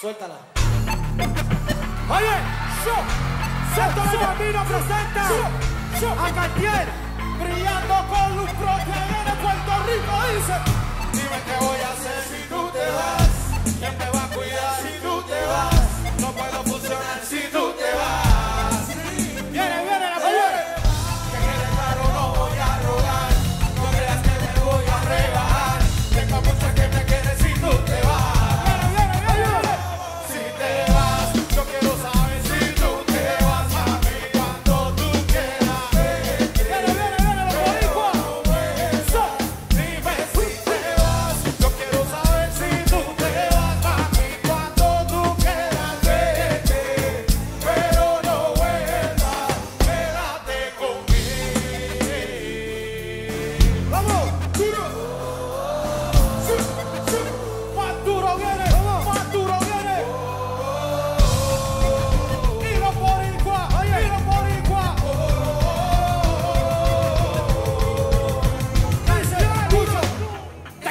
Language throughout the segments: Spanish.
Suéltala. Oye, Santo Camino presenta a Cartier brillando con luz propia.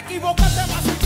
equivocando é vacilo.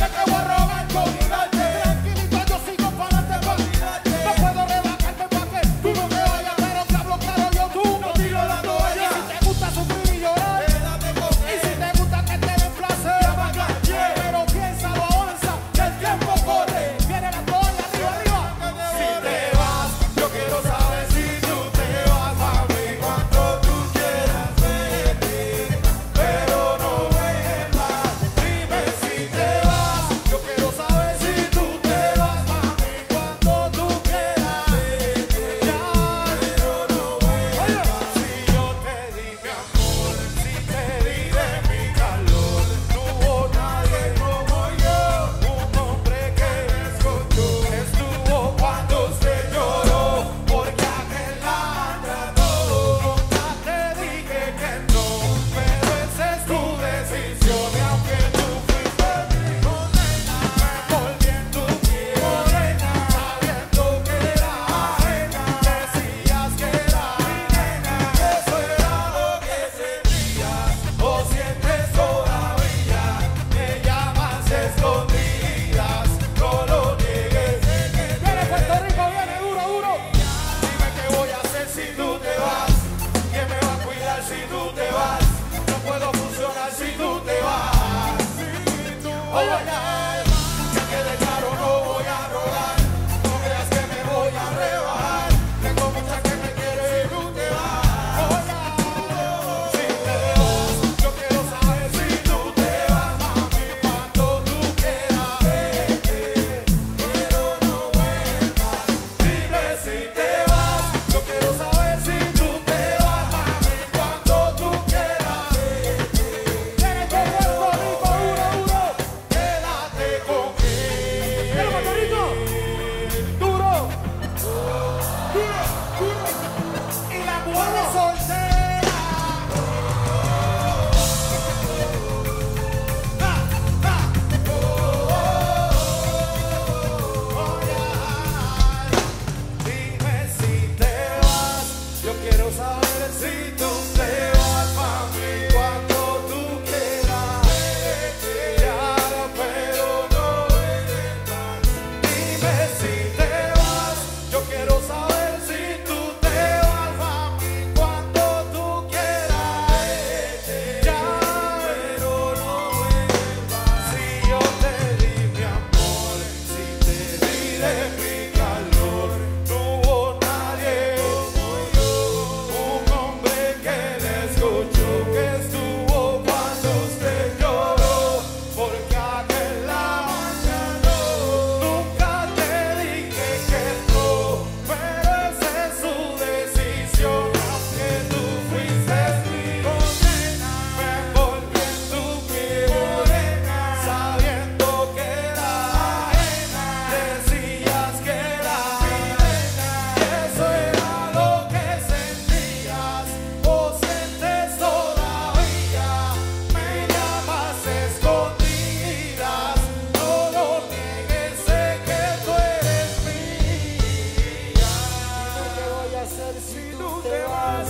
si tú te vas?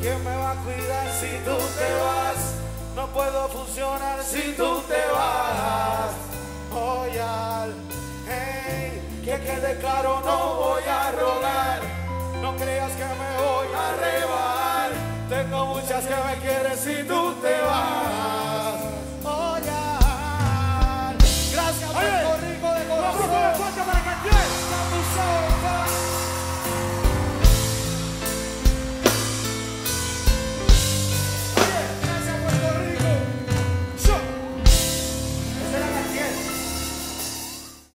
¿Quién me va a cuidar si tú te vas? No puedo funcionar si tú te vas. Voy al, hey, que quede claro, no voy a rogar. No creas que me voy a rebar. Tengo muchas que me quieren si tú te